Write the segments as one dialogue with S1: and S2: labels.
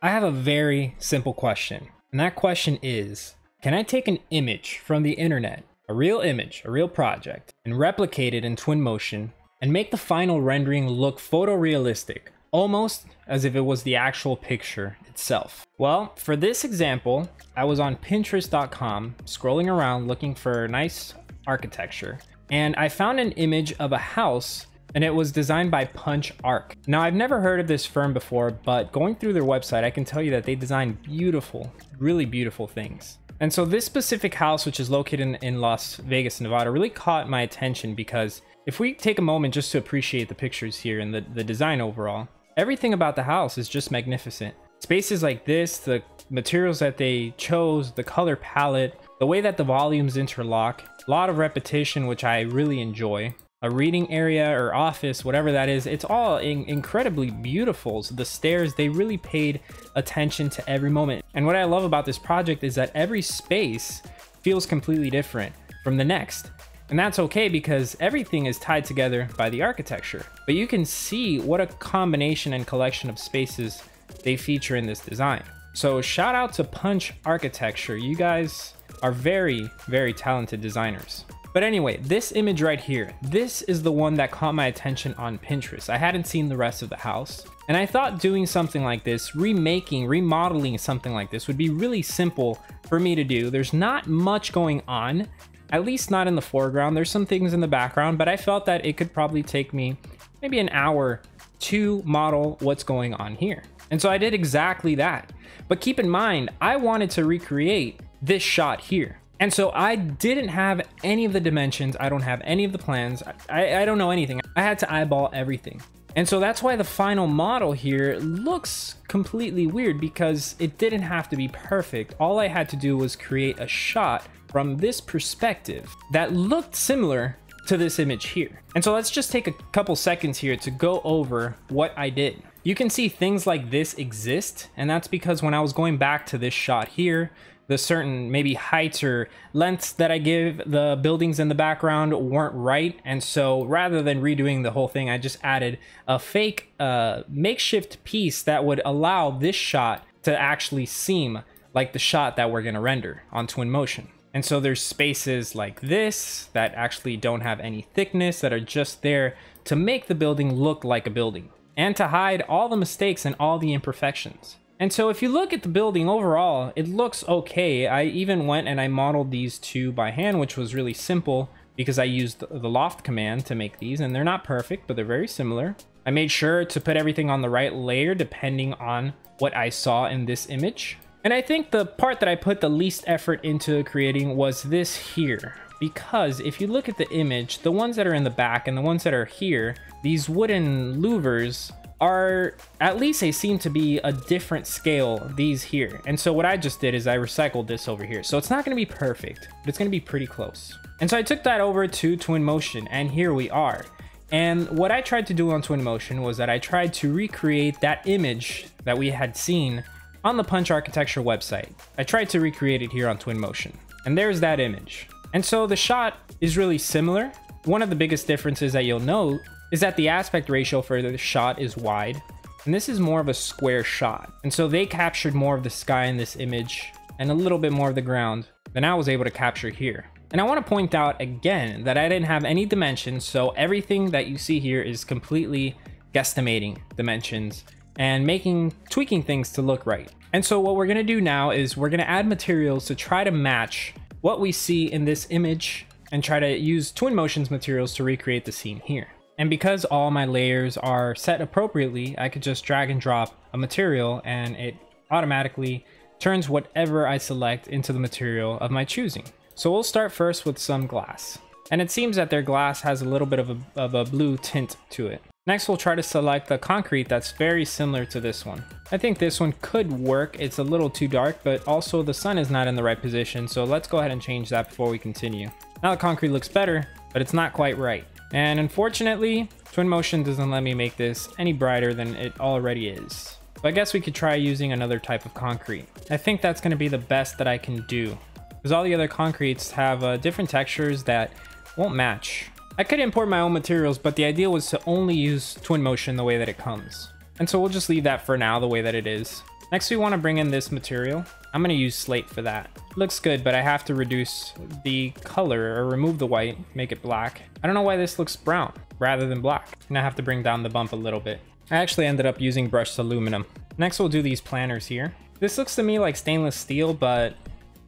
S1: I have a very simple question, and that question is Can I take an image from the internet, a real image, a real project, and replicate it in Twinmotion and make the final rendering look photorealistic, almost as if it was the actual picture itself? Well, for this example, I was on Pinterest.com scrolling around looking for nice architecture, and I found an image of a house and it was designed by Punch Arc. Now, I've never heard of this firm before, but going through their website, I can tell you that they design beautiful, really beautiful things. And so this specific house, which is located in, Las Vegas, Nevada, really caught my attention because if we take a moment just to appreciate the pictures here and the, the design overall, everything about the house is just magnificent. Spaces like this, the materials that they chose, the color palette, the way that the volumes interlock, a lot of repetition, which I really enjoy a reading area or office, whatever that is, it's all in incredibly beautiful. So the stairs, they really paid attention to every moment. And what I love about this project is that every space feels completely different from the next. And that's okay because everything is tied together by the architecture. But you can see what a combination and collection of spaces they feature in this design. So shout out to Punch Architecture. You guys are very, very talented designers. But anyway, this image right here, this is the one that caught my attention on Pinterest. I hadn't seen the rest of the house. And I thought doing something like this, remaking, remodeling something like this would be really simple for me to do. There's not much going on, at least not in the foreground. There's some things in the background, but I felt that it could probably take me maybe an hour to model what's going on here. And so I did exactly that. But keep in mind, I wanted to recreate this shot here. And so I didn't have any of the dimensions. I don't have any of the plans. I, I don't know anything. I had to eyeball everything. And so that's why the final model here looks completely weird because it didn't have to be perfect. All I had to do was create a shot from this perspective that looked similar to this image here. And so let's just take a couple seconds here to go over what I did. You can see things like this exist, and that's because when I was going back to this shot here, the certain maybe heights or lengths that I give the buildings in the background weren't right. And so rather than redoing the whole thing, I just added a fake uh, makeshift piece that would allow this shot to actually seem like the shot that we're gonna render on Twinmotion. And so there's spaces like this that actually don't have any thickness that are just there to make the building look like a building and to hide all the mistakes and all the imperfections. And so if you look at the building overall, it looks okay. I even went and I modeled these two by hand, which was really simple because I used the loft command to make these and they're not perfect, but they're very similar. I made sure to put everything on the right layer depending on what I saw in this image. And I think the part that I put the least effort into creating was this here. Because if you look at the image, the ones that are in the back and the ones that are here, these wooden louvers are at least they seem to be a different scale these here. And so what i just did is i recycled this over here. So it's not going to be perfect but it's going to be pretty close. And so i took that over to twinmotion and here we are. And what i tried to do on twinmotion was that i tried to recreate that image that we had seen on the punch architecture website. I tried to recreate it here on twinmotion and there's that image. And so the shot is really similar. One of the biggest differences that you'll note is that the aspect ratio for the shot is wide, and this is more of a square shot. And so they captured more of the sky in this image and a little bit more of the ground than I was able to capture here. And I want to point out again that I didn't have any dimensions, so everything that you see here is completely guesstimating dimensions and making tweaking things to look right. And so what we're going to do now is we're going to add materials to try to match what we see in this image and try to use Twinmotion's materials to recreate the scene here. And because all my layers are set appropriately, I could just drag and drop a material and it automatically turns whatever I select into the material of my choosing. So we'll start first with some glass. And it seems that their glass has a little bit of a, of a blue tint to it. Next, we'll try to select the concrete that's very similar to this one. I think this one could work. It's a little too dark, but also the sun is not in the right position. So let's go ahead and change that before we continue. Now the concrete looks better, but it's not quite right. And unfortunately, Twinmotion doesn't let me make this any brighter than it already is. I guess we could try using another type of concrete. I think that's going to be the best that I can do. Because all the other concretes have uh, different textures that won't match. I could import my own materials, but the idea was to only use Twinmotion the way that it comes. And so we'll just leave that for now the way that it is. Next, we want to bring in this material. I'm going to use slate for that. Looks good, but I have to reduce the color or remove the white, make it black. I don't know why this looks brown rather than black. And I have to bring down the bump a little bit. I actually ended up using brushed aluminum. Next, we'll do these planners here. This looks to me like stainless steel, but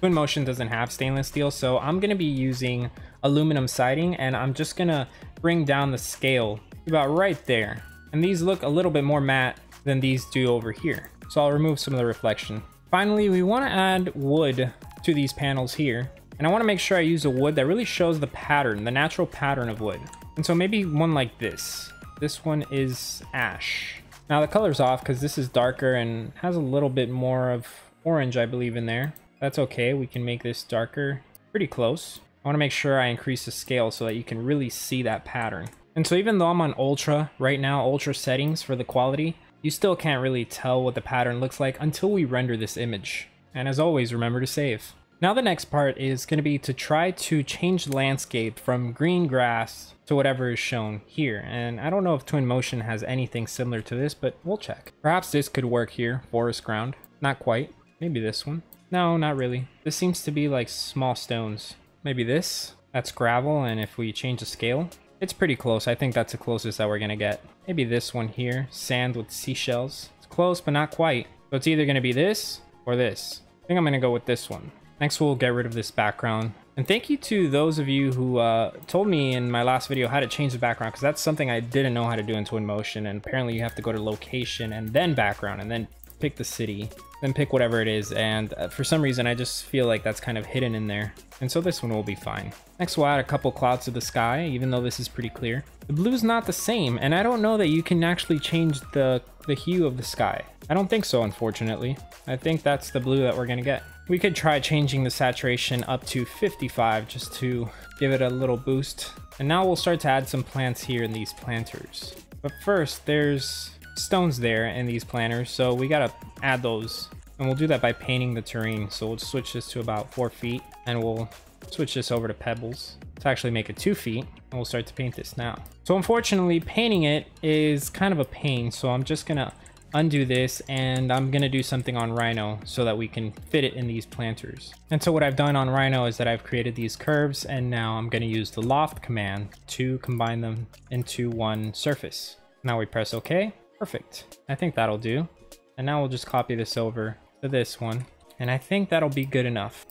S1: Twinmotion doesn't have stainless steel, so I'm going to be using aluminum siding, and I'm just going to bring down the scale about right there. And these look a little bit more matte than these do over here. So I'll remove some of the reflection. Finally, we want to add wood to these panels here. And I want to make sure I use a wood that really shows the pattern, the natural pattern of wood. And so maybe one like this. This one is ash. Now the color's off because this is darker and has a little bit more of orange, I believe, in there. That's okay. We can make this darker. Pretty close. I want to make sure I increase the scale so that you can really see that pattern. And so even though I'm on ultra right now, ultra settings for the quality, you still can't really tell what the pattern looks like until we render this image. And as always, remember to save. Now the next part is going to be to try to change the landscape from green grass to whatever is shown here. And I don't know if Twinmotion has anything similar to this, but we'll check. Perhaps this could work here, forest ground. Not quite. Maybe this one. No, not really. This seems to be like small stones. Maybe this? That's gravel, and if we change the scale, it's pretty close. I think that's the closest that we're gonna get. Maybe this one here, sand with seashells. It's close, but not quite. So it's either gonna be this or this. I think I'm gonna go with this one. Next, we'll get rid of this background. And thank you to those of you who uh, told me in my last video how to change the background, because that's something I didn't know how to do in Twinmotion, and apparently you have to go to location and then background, and then pick the city, then pick whatever it is, and uh, for some reason I just feel like that's kind of hidden in there. And so this one will be fine. Next we'll add a couple clouds to the sky, even though this is pretty clear. The blue's not the same, and I don't know that you can actually change the, the hue of the sky. I don't think so, unfortunately. I think that's the blue that we're gonna get. We could try changing the saturation up to 55 just to give it a little boost. And now we'll start to add some plants here in these planters. But first, there's stones there in these planters, so we gotta add those. And we'll do that by painting the terrain. So we'll switch this to about four feet and we'll switch this over to pebbles to actually make it two feet. And we'll start to paint this now. So unfortunately, painting it is kind of a pain. So I'm just gonna undo this and I'm gonna do something on Rhino so that we can fit it in these planters. And so what I've done on Rhino is that I've created these curves and now I'm gonna use the loft command to combine them into one surface. Now we press OK Perfect. I think that'll do. And now we'll just copy this over to this one. And I think that'll be good enough.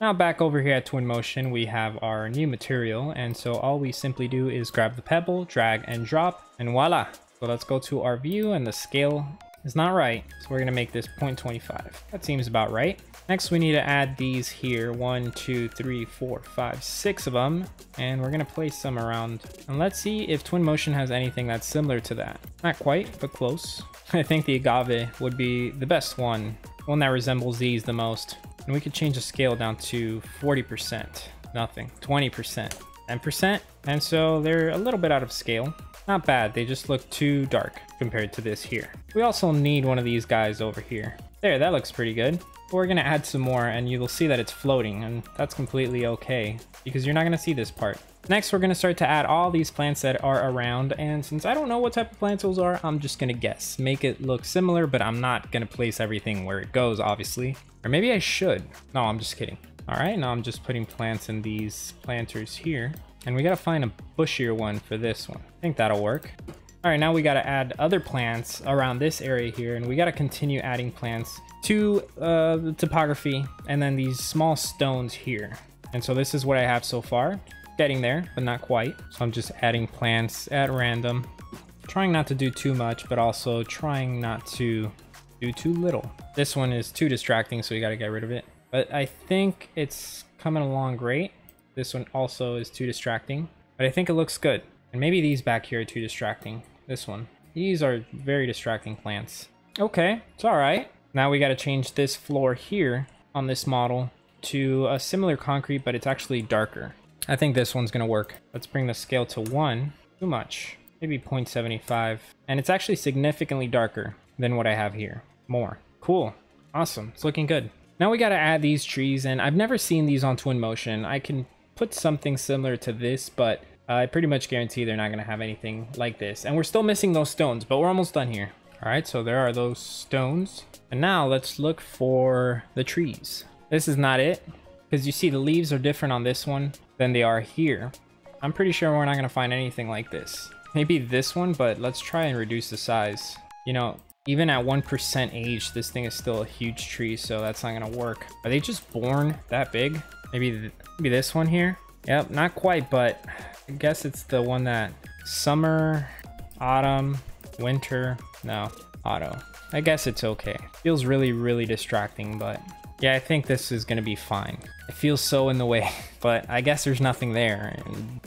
S1: Now back over here at Twinmotion, we have our new material. And so all we simply do is grab the pebble, drag and drop, and voila. So let's go to our view and the scale is not right. So we're gonna make this 0.25. That seems about right. Next, we need to add these here. One, two, three, four, five, six of them. And we're gonna place some around. And let's see if Twinmotion has anything that's similar to that. Not quite, but close. I think the agave would be the best one. One that resembles these the most. And we could change the scale down to 40%. Nothing. 20%. 10%. And so they're a little bit out of scale. Not bad, they just look too dark compared to this here. We also need one of these guys over here. There, that looks pretty good. We're gonna add some more and you'll see that it's floating and that's completely okay because you're not gonna see this part. Next, we're gonna start to add all these plants that are around and since I don't know what type of plants those are, I'm just gonna guess. Make it look similar, but I'm not gonna place everything where it goes, obviously. Or maybe I should. No, I'm just kidding. All right, now I'm just putting plants in these planters here. And we gotta find a bushier one for this one. I think that'll work. All right, now we gotta add other plants around this area here, and we gotta continue adding plants to uh, the topography, and then these small stones here. And so this is what I have so far. Getting there, but not quite. So I'm just adding plants at random. Trying not to do too much, but also trying not to do too little. This one is too distracting, so we gotta get rid of it. But I think it's coming along great. This one also is too distracting, but I think it looks good. And maybe these back here are too distracting. This one. These are very distracting plants. Okay, it's all right. Now we got to change this floor here on this model to a similar concrete, but it's actually darker. I think this one's to work. Let's bring the scale to 1. Too much. Maybe 0.75. And it's actually significantly darker than what I have here. More. Cool. Awesome. It's looking good. Now we got to add these trees, and I've never seen these on Twinmotion. I can put something similar to this, but I pretty much guarantee they're not going to have anything like this. And we're still missing those stones, but we're almost done here. All right, so there are those stones. And now let's look for the trees. This is not it, because you see the leaves are different on this one than they are here. I'm pretty sure we're not going to find anything like this. Maybe this one, but let's try and reduce the size. You know, even at 1% age, this thing is still a huge tree, so that's not going to work. Are they just born that big? Maybe, th maybe this one here? Yep, not quite, but I guess it's the one that summer, autumn, winter, no, auto. I guess it's okay. Feels really, really distracting, but yeah, I think this is to be fine. It feels so in the way, but I guess there's nothing there.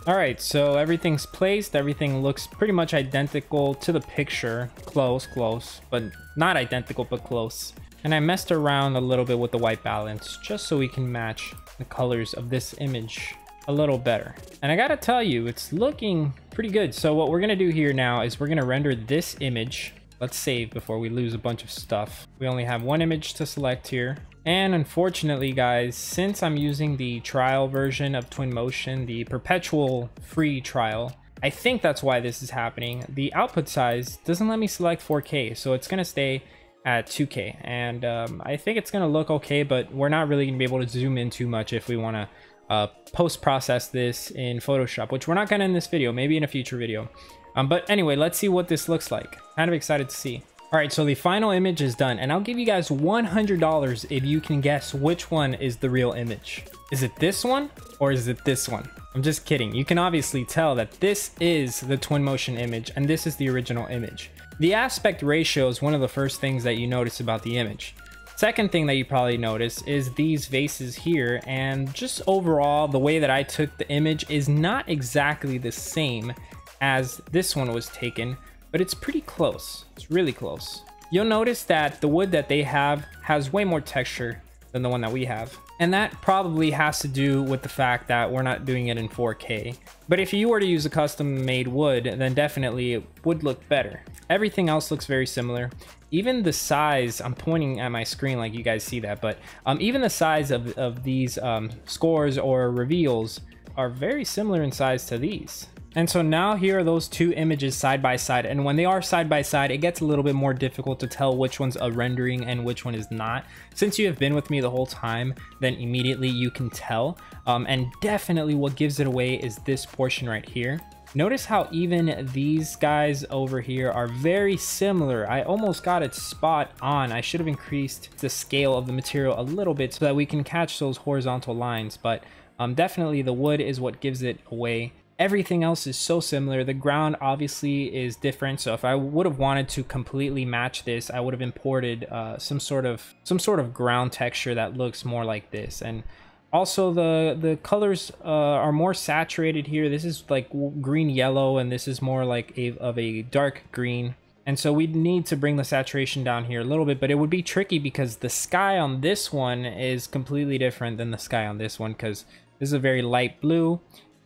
S1: All right, so everything's placed. Everything looks pretty much identical to the picture. Close, close, but not identical, but close. And I messed around a little bit with the white balance just so we can match the colors of this image a little better. And I gotta tell you, it's looking pretty good. So what we're gonna do here now is we're gonna render this image. Let's save before we lose a bunch of stuff. We only have one image to select here. And unfortunately, guys, since I'm using the trial version of Twinmotion, the perpetual free trial, I think that's why this is happening. The output size doesn't let me select 4K, so it's to stay at 2K. And um, I think it's to look okay, but we're not really to be able to zoom in too much if we want to uh, post-process this in Photoshop, which we're not to in this video, maybe in a future video. Um, but anyway, let's see what this looks like. Kind of excited to see. All right, so the final image is done, and I'll give you guys $100 if you can guess which one is the real image. Is it this one, or is it this one? I'm just kidding. You can obviously tell that this is the Twinmotion image, and this is the original image. The aspect ratio is one of the first things that you notice about the image. Second thing that you probably notice is these vases here and just overall the way that I took the image is not exactly the same as this one was taken, but it's pretty close. It's really close. You'll notice that the wood that they have has way more texture than the one that we have. And that probably has to do with the fact that we're not doing it in 4K. But if you were to use a custom made wood, then definitely it would look better. Everything else looks very similar even the size, I'm pointing at my screen like you guys see that, but um, even the size of, of these um, scores or reveals are very similar in size to these. And so now here are those two images side by side. And when they are side by side, it gets a little bit more difficult to tell which one's a rendering and which one is not. Since you have been with me the whole time, then immediately you can tell. Um, and definitely what gives it away is this portion right here. Notice how even these guys over here are very similar. I almost got it spot on. I should have increased the scale of the material a little bit so that we can catch those horizontal lines, but um, definitely the wood is what gives it away. Everything else is so similar. The ground obviously is different. So if I would have wanted to completely match this, I would have imported uh, some sort of some sort of ground texture that looks more like this. And also, the, the colors uh, are more saturated here. This is like green yellow, and this is more like a, of a dark green. And so we need to bring the saturation down here a little bit, but it would be tricky because the sky on this one is completely different than the sky on this one because this is a very light blue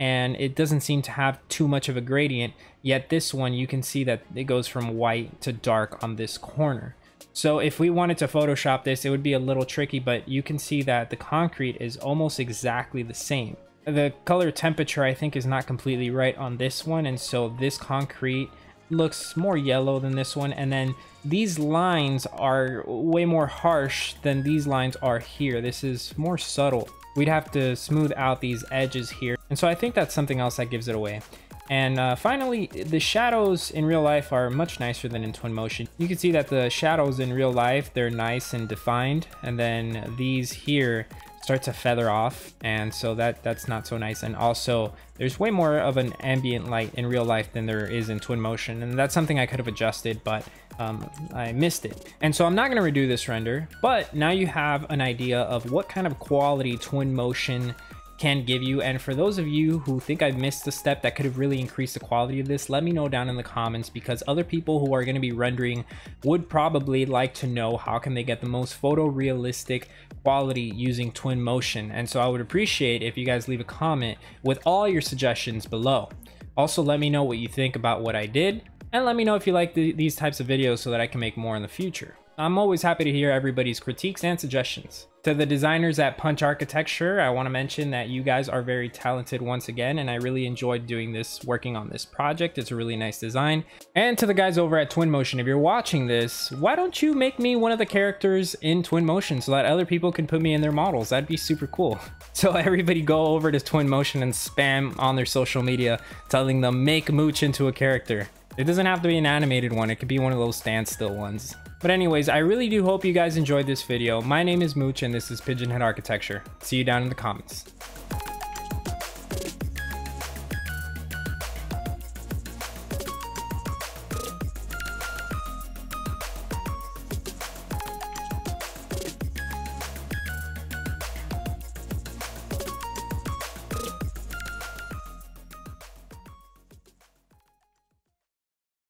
S1: and it doesn't seem to have too much of a gradient. Yet this one, you can see that it goes from white to dark on this corner. So if we wanted to Photoshop this, it would be a little tricky, but you can see that the concrete is almost exactly the same. The color temperature, I think, is not completely right on this one, and so this concrete looks more yellow than this one, and then these lines are way more harsh than these lines are here. This is more subtle. We'd have to smooth out these edges here, and so I think that's something else that gives it away. And uh, finally, the shadows in real life are much nicer than in Twinmotion. You can see that the shadows in real life, they're nice and defined. And then these here start to feather off. And so that that's not so nice. And also, there's way more of an ambient light in real life than there is in Twinmotion. And that's something I could have adjusted, but um, I missed it. And so I'm not going to redo this render, but now you have an idea of what kind of quality Twinmotion can give you. And for those of you who think I've missed a step that could have really increased the quality of this, let me know down in the comments because other people who are going to be rendering would probably like to know how can they get the most photorealistic quality using Twinmotion. And so I would appreciate if you guys leave a comment with all your suggestions below. Also, let me know what you think about what I did and let me know if you like the, these types of videos so that I can make more in the future. I'm always happy to hear everybody's critiques and suggestions. To the designers at Punch Architecture, I want to mention that you guys are very talented once again, and I really enjoyed doing this, working on this project. It's a really nice design. And to the guys over at Twinmotion, if you're watching this, why don't you make me one of the characters in Twinmotion so that other people can put me in their models? That'd be super cool. So everybody go over to Twinmotion and spam on their social media telling them make Mooch into a character. It doesn't have to be an animated one, it could be one of those standstill ones. But anyways, I really do hope you guys enjoyed this video. My name is Mooch and this is Pigeonhead Architecture. See you down in the comments.